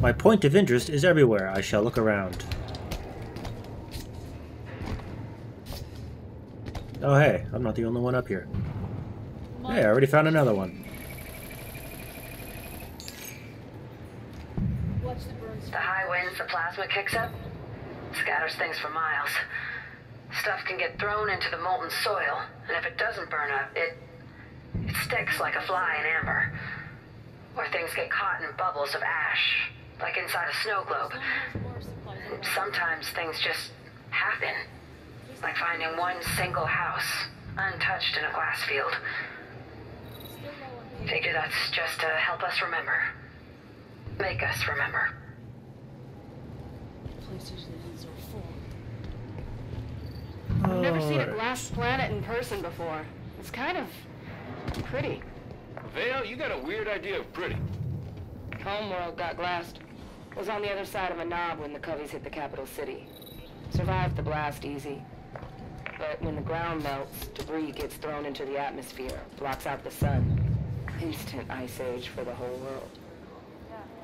My point of interest is everywhere. I shall look around. Oh hey, I'm not the only one up here. Hey, I already found another one. The high winds the plasma kicks up scatters things for miles. Stuff can get thrown into the molten soil, and if it doesn't burn up, it it sticks like a fly in amber. Or things get caught in bubbles of ash, like inside a snow globe. Sometimes things just happen. Like finding one single house, untouched in a glass field. Figure that's just to help us remember. Make us remember. I've never seen a oh. glass planet in person before. It's kind of pretty. Vale, you got a weird idea of pretty. Homeworld got glassed. Was on the other side of a knob when the Coveys hit the capital city. Survived the blast easy. But when the ground melts, debris gets thrown into the atmosphere, blocks out the sun. Instant ice age for the whole world.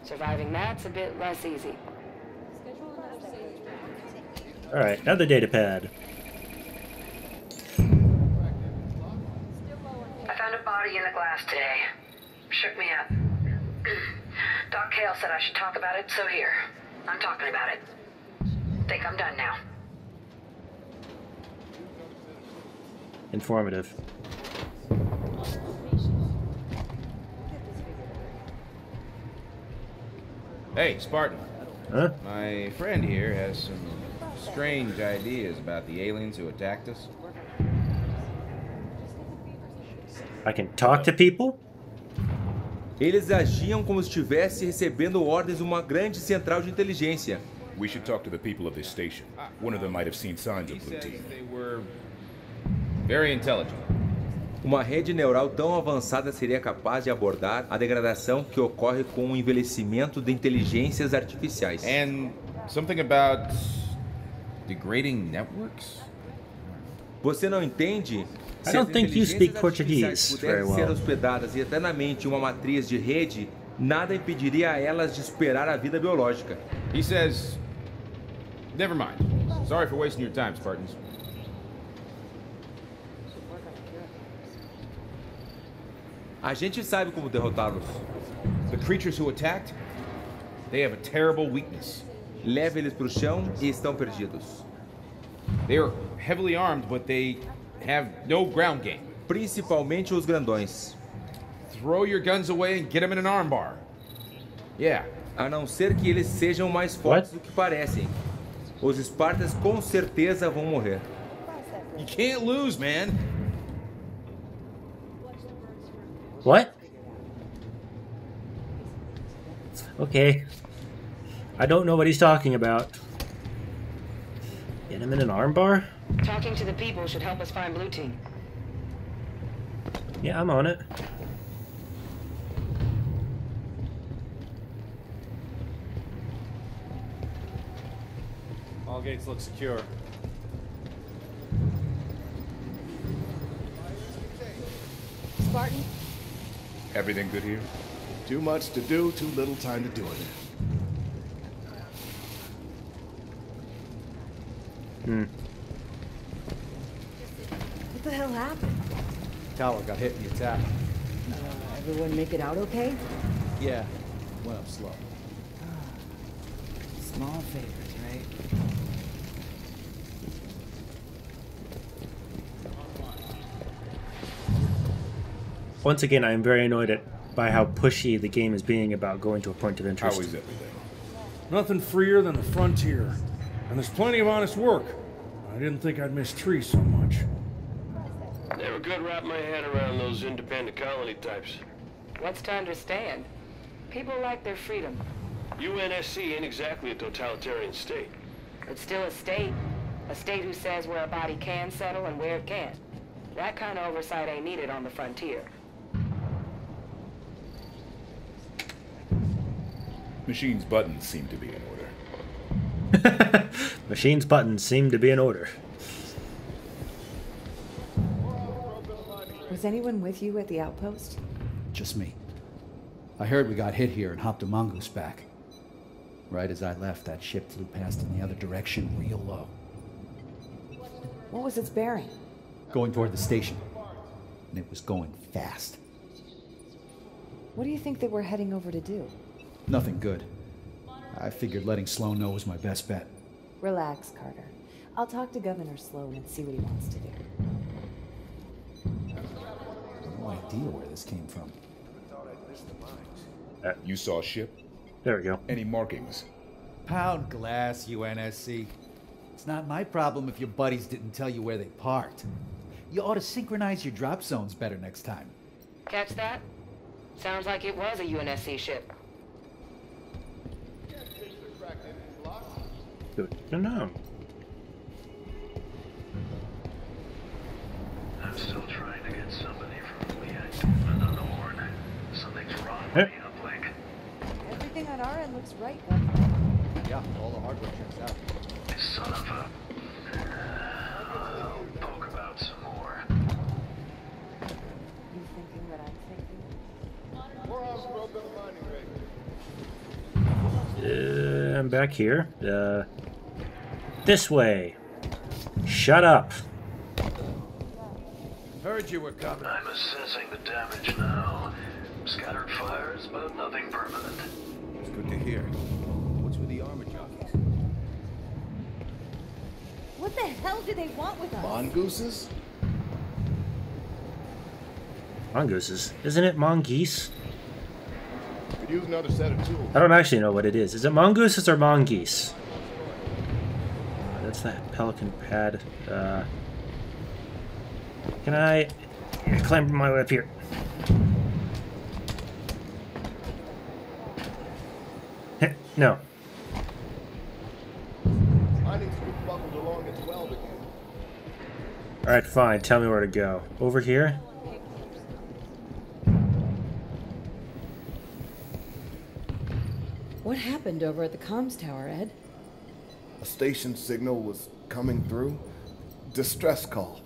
Surviving that's a bit less easy. Alright, another data pad. I found a body in the glass today. Shook me up. Doc Hale said I should talk about it, so here. I'm talking about it. Think I'm done now. Informative. Hey, Spartan. Huh? My friend here has some strange ideas about the aliens who attacked us. I can talk to people? Eles agiam como se estivesse recebendo ordens de uma grande central de inteligência. We should talk to the people of this station. One of them might have seen signs of blue team. they were very intelligent. Uma rede neural tão avançada seria capaz de abordar a degradação que ocorre com o envelhecimento de inteligências artificiais. And something about degrading networks? Você não entende? I Se don't as think you speak inteligências Portuguese artificiais very pudessem ser well. hospedadas eternamente em uma matriz de rede, nada impediria a elas de esperar a vida biológica. He says, never mind. Sorry for wasting your time, Spartans. A gente sabe como derrotá-los. The creatures who attacked, they have a terrible weakness. Leve eles para o chão e estão perdidos. They are heavily armed, but they have no ground game. Principalmente os grandões. Throw your guns away and get them in an armbar. Yeah, A não ser que eles sejam mais fortes do que parecem. Os Espartas com certeza vão morrer. you can't lose, man. What? Okay. I don't know what he's talking about. Get him in an armbar? Talking to the people should help us find Blue Team. Yeah, I'm on it. All gates look secure. Spartan? Everything good here? Too much to do, too little time to do it. What the hell happened? Tower got hit in the attack. Uh, everyone make it out okay? Yeah, went up slow. Small favors, right? Once again, I am very annoyed at by how pushy the game is being about going to a point of interest. is everything? Nothing freer than the frontier. And there's plenty of honest work. I didn't think I'd miss trees so much. Never could wrap my head around those independent colony types. What's to understand? People like their freedom. UNSC ain't exactly a totalitarian state. It's still a state. A state who says where a body can settle and where it can't. That kind of oversight ain't needed on the frontier. Machine's buttons seem to be in order. Machine's buttons seem to be in order. Was anyone with you at the outpost? Just me. I heard we got hit here and hopped a mongoose back. Right as I left, that ship flew past in the other direction, real low. What was its bearing? Going toward the station. And it was going fast. What do you think they were heading over to do? Nothing good. I figured letting Sloan know was my best bet. Relax, Carter. I'll talk to Governor Sloan and see what he wants to do. No idea where this came from. Uh, you saw a ship? There we go. Any markings? Pound glass, UNSC. It's not my problem if your buddies didn't tell you where they parked. You ought to synchronize your drop zones better next time. Catch that? Sounds like it was a UNSC ship. Good to know. Something's wrong with the uplink. Everything on our end looks right, Governor. Yeah, all the hardware checks out. Son of a... I'll poke about some more. You thinking that I'm thinking? Uh, I'm back here. Uh, this way. Shut up. Heard you were coming. I'm assessing the damage now. Scattered fires, but nothing permanent. It's good to hear. What's with the armor jockeys? What the hell do they want with us? Mongooses? Mongooses. Isn't it mongoose? Could use another set of tools. I don't actually know what it is. Is it mongooses or mongoose? That's that pelican pad. Uh, can I climb my way up here? Heh, no. I need to be buckled along at 12 again. Alright, fine. Tell me where to go. Over here? What happened over at the comms tower, Ed? A station signal was coming through. Distress call.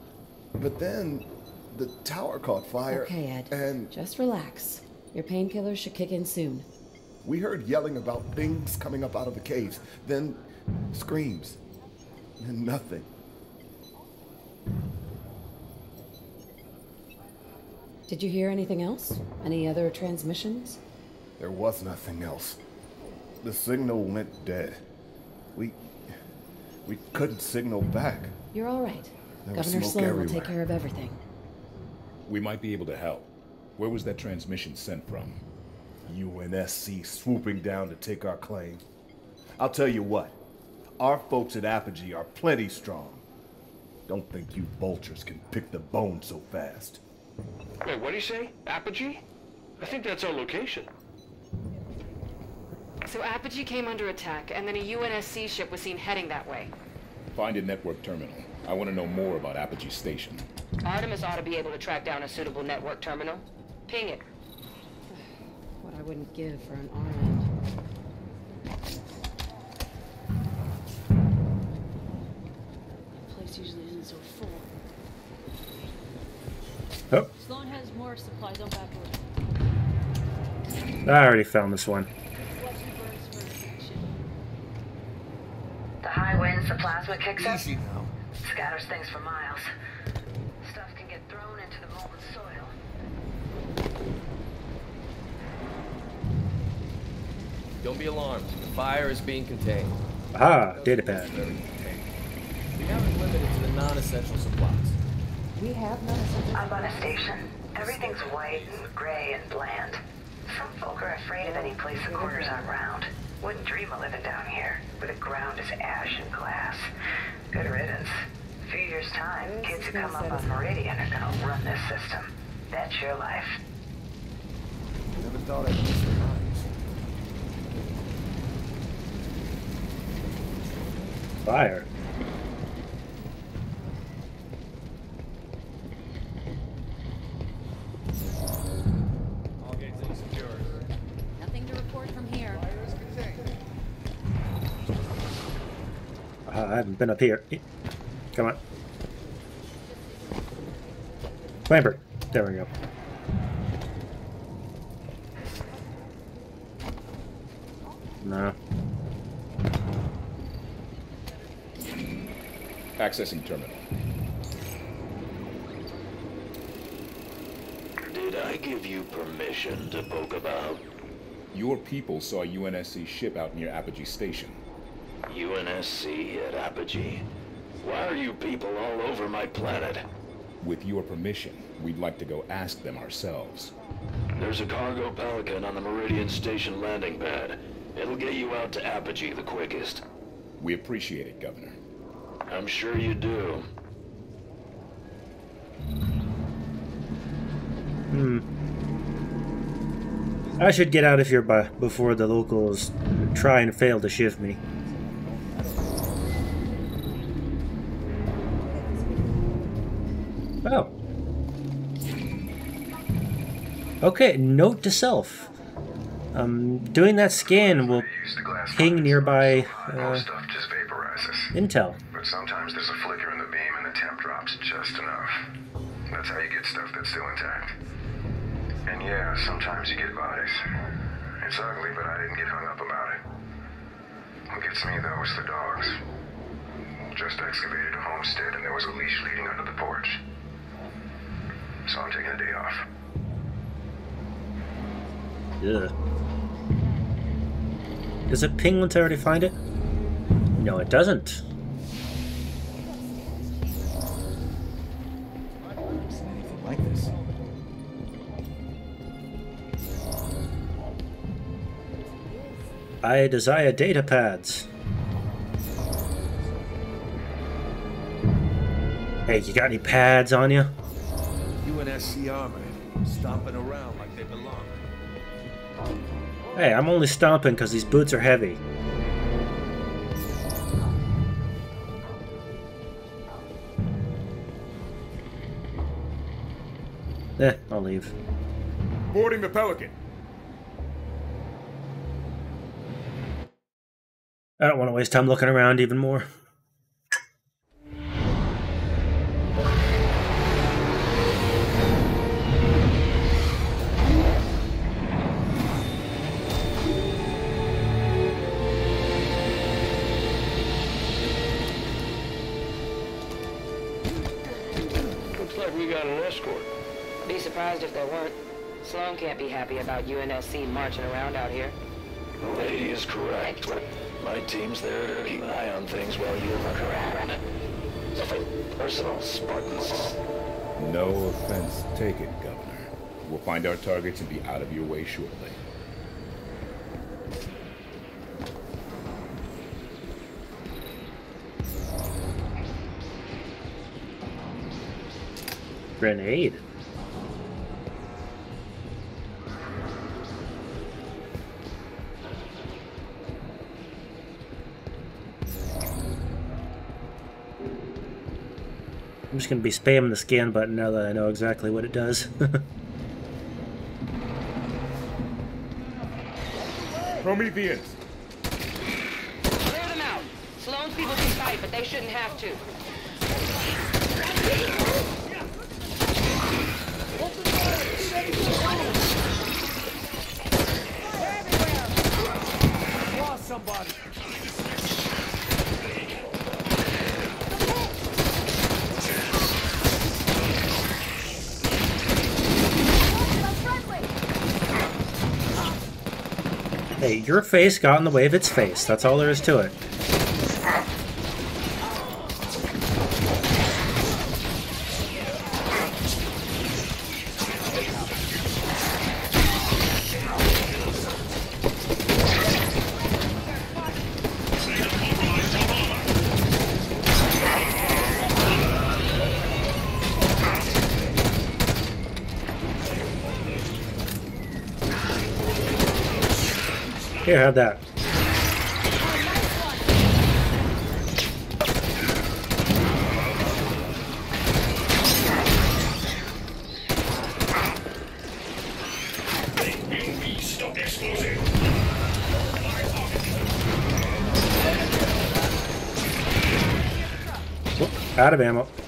But then the tower caught fire. Okay, Ed. And Just relax. Your painkillers should kick in soon. We heard yelling about things coming up out of the caves. Then screams. And nothing. Did you hear anything else? Any other transmissions? There was nothing else. The signal went dead. We. We couldn't signal back. You're all right. There Governor smoke Sloan will take care of everything. We might be able to help. Where was that transmission sent from? UNSC swooping down to take our claim. I'll tell you what, our folks at Apogee are plenty strong. Don't think you vultures can pick the bone so fast. Wait, what do you say? Apogee? I think that's our location. So Apogee came under attack, and then a UNSC ship was seen heading that way. Find a network terminal. I want to know more about Apogee Station. Artemis ought to be able to track down a suitable network terminal. Ping it. What I wouldn't give for an arm place usually isn't so full. Oh, Sloan has more supplies on back. I already found this one. The high winds the plasma kicks up. Easy now. Scatters things for miles. Stuff can get thrown into the molten soil. Don't be alarmed. The fire is being contained. Ah, data pad. We haven't limited to the non-essential supplies. We have none of Up on a station, everything's white and gray and bland. Some folk are afraid of any place the corners aren't round. Wouldn't dream of living down here, where the ground is ash and glass. Good riddance. A few years' time, kids who come up on Meridian are gonna run this system. That's your life. I Never thought I'd miss the lines. Fire. All gates secure. Nothing to report from here. Uh, I haven't been up here. Come on. Lambert. There we go. No. Accessing terminal. Did I give you permission to poke about? Your people saw a UNSC ship out near Apogee Station. UNSC at Apogee? Why are you people all over my planet? With your permission, we'd like to go ask them ourselves. There's a cargo Pelican on the Meridian Station landing pad. It'll get you out to Apogee the quickest. We appreciate it, Governor. I'm sure you do. Hmm. I should get out of here by before the locals try and fail to shift me. Oh. Okay, note to self. Um, doing that scan will ping nearby uh, stuff just vaporizes. intel. Gets me, though, is the dogs. Just excavated a homestead and there was a leash leading under the porch. So I'm taking a day off. Yeah. Does it ping already find it? No, it doesn't. I desire data pads. Hey, you got any pads on you? UNSC armor, stomping around like they belong. Hey, I'm only stomping because these boots are heavy. Eh, I'll leave. Boarding the Pelican. I don't want to waste time looking around even more. Looks like we got an escort. Be surprised if there weren't. Sloan can't be happy about UNSC marching around out here. The lady is correct. My team's there to keep an eye on things while you look around. Nothing personal, Spartans. No offense taken, Governor. We'll find our targets and be out of your way shortly. Grenade. I'm just gonna be spamming the scan button now that I know exactly what it does. Prometheans! Clear them out. Sloan's people can fight, but they shouldn't have to. Lost somebody. Hey, your face got in the way of its face. That's all there is to it. Have that. Out of ammo.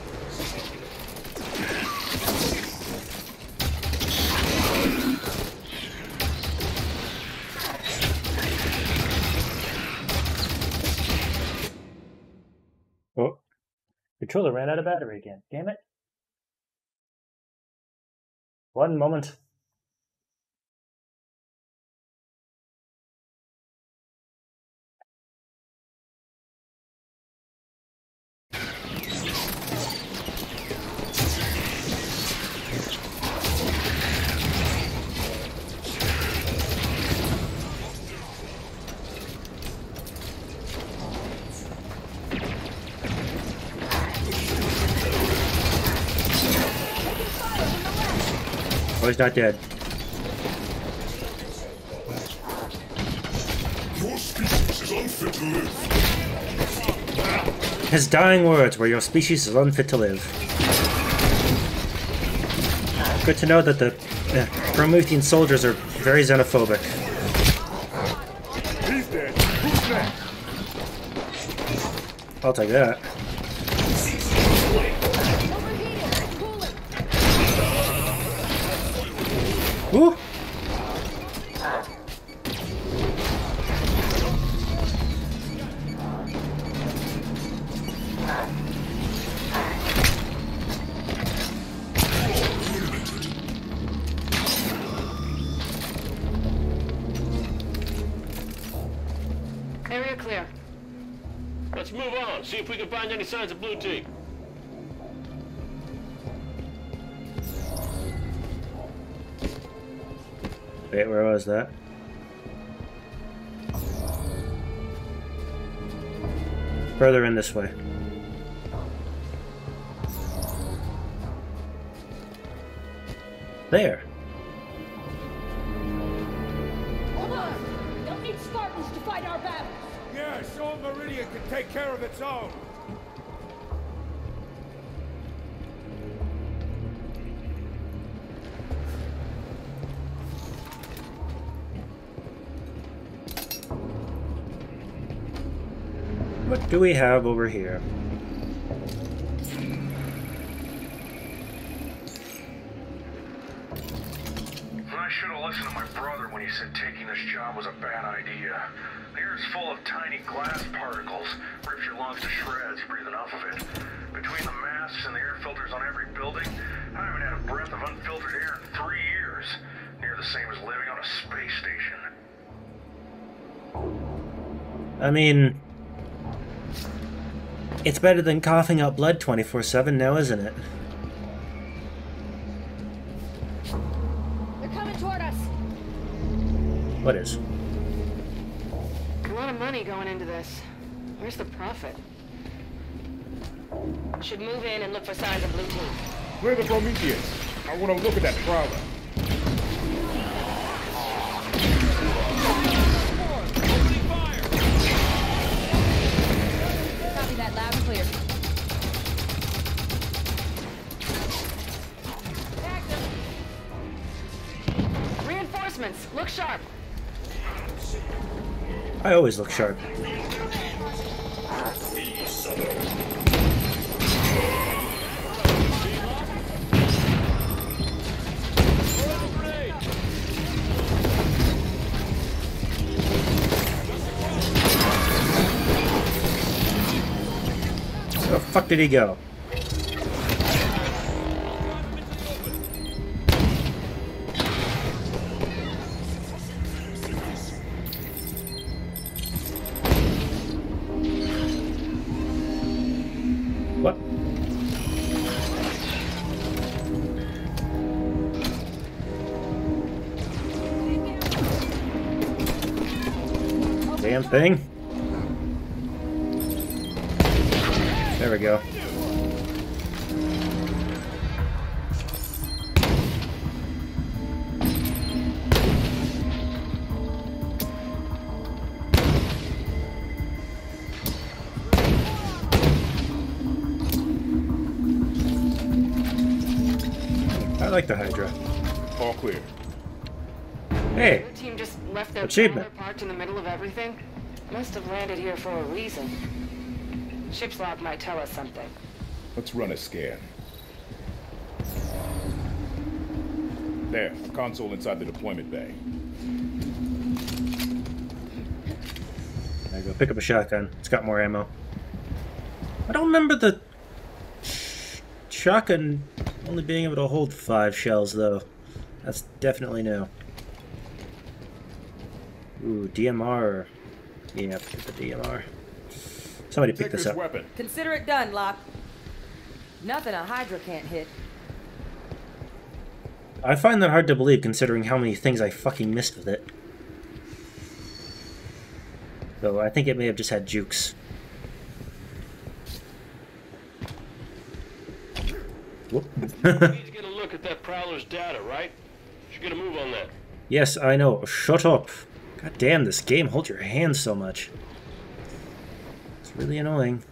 Controller ran out of battery again. Damn it. One moment. He's not dead. His dying words were, Your species is unfit to live. Good to know that the uh, Promethean soldiers are very xenophobic. I'll take that. Woo! Area clear. Let's move on, see if we can find any signs of blue team. Wait, where was that? Further in this way. There. Hold on! Don't need Spartans to fight our battles! Yeah, show 'em Meridian can take care of its own. What do we have over here? I should have listened to my brother when he said taking this job was a bad idea. The air is full of tiny glass particles. Rips your lungs to shreds. You breathe enough of it. Between the masks and the air filters on every building, I haven't had a breath of unfiltered air in three years. Near the same as living on a space station. I mean, it's better than coughing up blood 24 7 now, isn't it? They're coming toward us! What is? A lot of money going into this. Where's the profit? Should move in and look for signs of blue team. Where are the Prometheus? I want to look at that prowler. Clear. Reinforcements! Look sharp! I always look sharp. Did he go? What? Damn thing. There we go. I like the Hydra. All clear. Hey, Your team just left their Achievement. trailer parked in the middle of everything? Must have landed here for a reason. Ship's log might tell us something. Let's run a scan. There, a console inside the deployment bay. I go pick up a shotgun. It's got more ammo. I don't remember the shotgun only being able to hold five shells, though. That's definitely new. Ooh, DMR. Yeah, get the DMR. Somebody pick this up. weapon. Consider it done, Locke. Nothing a Hydra can't hit. I find that hard to believe considering how many things I fucking missed with it. So I think it may have just had jukes. Whoop. need to get a look at that Prowler's data, right? Should get a move on that. yes, I know. Shut up. God damn, this game holds your hands so much. Really annoying.